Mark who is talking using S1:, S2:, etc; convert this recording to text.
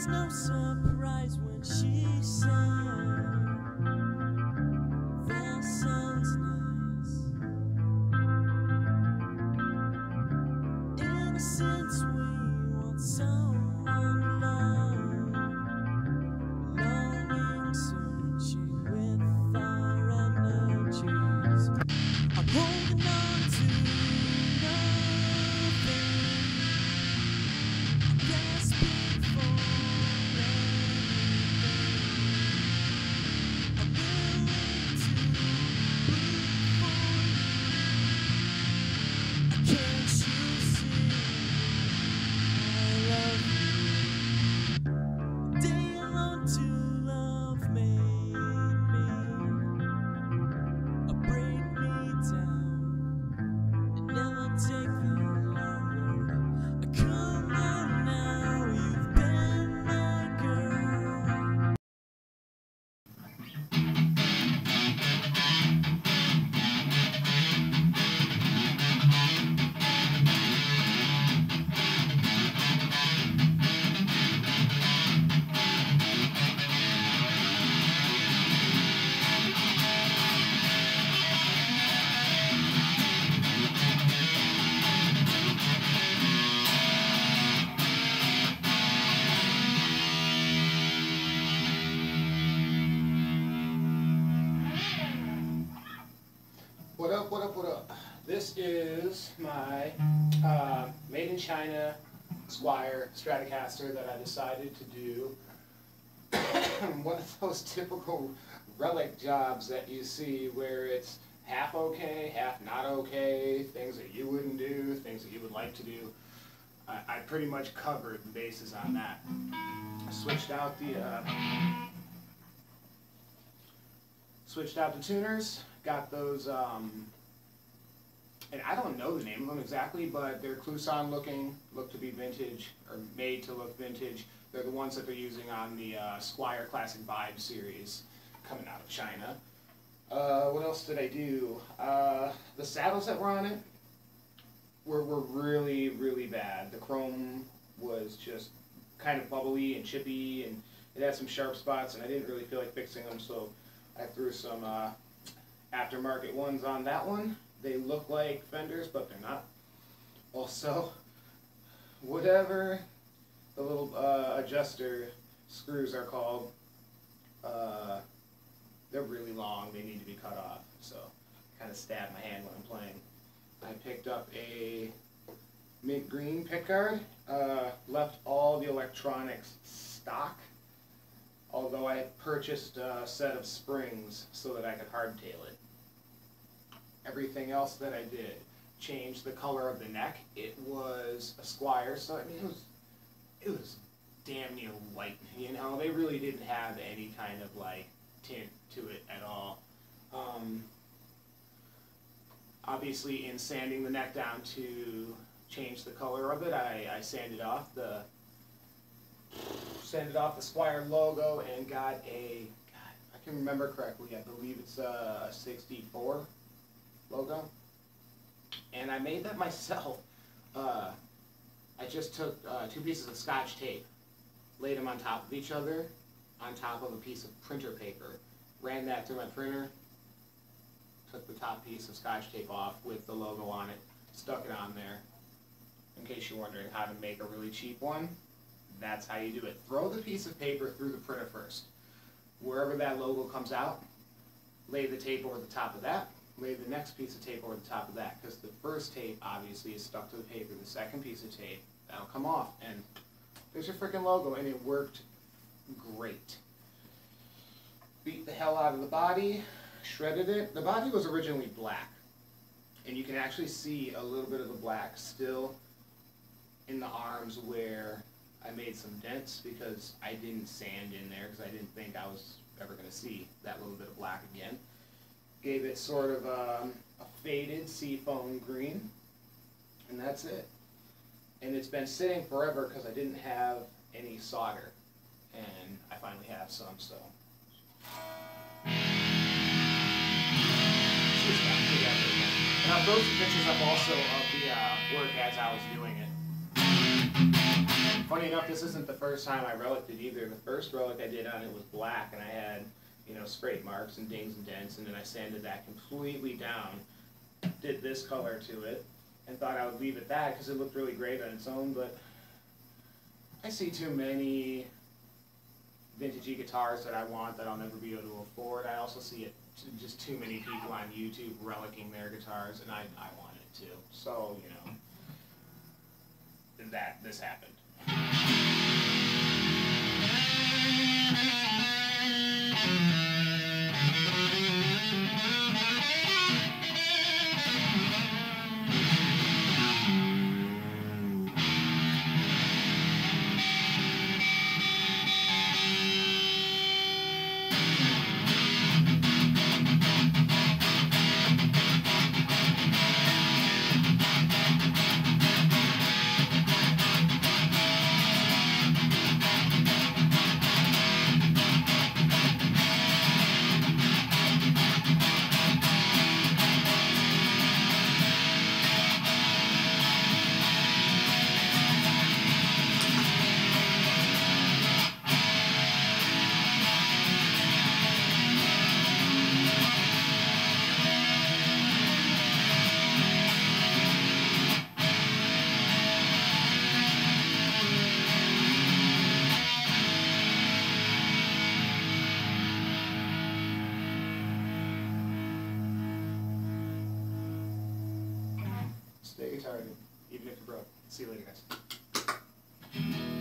S1: was no surprise when she said that nice. Innocence,
S2: This is my uh, made in China Squier Stratocaster that I decided to do. One of those typical relic jobs that you see where it's half okay, half not okay, things that you wouldn't do, things that you would like to do. I, I pretty much covered the bases on that. I switched out the uh, switched out the tuners, got those, um, and I don't know the name of them exactly, but they're Kluson looking, look to be vintage, or made to look vintage. They're the ones that they're using on the uh, Squier Classic Vibe series coming out of China. Uh, what else did I do? Uh, the saddles that were on it were, were really, really bad. The chrome was just kind of bubbly and chippy, and it had some sharp spots, and I didn't really feel like fixing them, so I threw some uh, aftermarket ones on that one. They look like fenders, but they're not. Also, whatever the little uh, adjuster screws are called, uh, they're really long. They need to be cut off. So, kind of stab my hand when I'm playing. I picked up a mint green pickguard. Uh, left all the electronics stock although I purchased a set of springs so that I could hardtail it. Everything else that I did changed the color of the neck. It was a Squier, so I mean it was it was damn near white. You know, they really didn't have any kind of like tint to it at all. Um, obviously, in sanding the neck down to change the color of it, I, I sanded off the sanded off the Squier logo and got a, God, I can remember correctly, I believe it's a 64 logo. And I made that myself. Uh, I just took uh, two pieces of scotch tape, laid them on top of each other, on top of a piece of printer paper, ran that through my printer, took the top piece of scotch tape off with the logo on it, stuck it on there. In case you're wondering how to make a really cheap one, that's how you do it. Throw the piece of paper through the printer first. Wherever that logo comes out, lay the tape over the top of that, lay the next piece of tape over the top of that, because the first tape obviously is stuck to the paper. The second piece of tape, that'll come off, and there's your freaking logo, and it worked great. Beat the hell out of the body, shredded it. The body was originally black, and you can actually see a little bit of the black still in the arms where I made some dents because I didn't sand in there because I didn't think I was ever going to see that little bit of black again. Gave it sort of um, a faded seafoam green, and that's it. And it's been sitting forever because I didn't have any solder, and I finally have some, so. And I'll some pictures up also of the uh, work as I was doing it. Funny enough, this isn't the first time I reliced it either. The first relic I did on it was black, and I had, you know, scrape marks and dings and dents, and then I sanded that completely down, did this color to it, and thought I would leave it that because it looked really great on its own, but I see too many vintagey guitars that I want that I'll never be able to afford. I also see it just too many people on YouTube relicking their guitars, and I, I want it too. So, you know, that this happened. Stay guitar, even if you're broke. See you later, guys.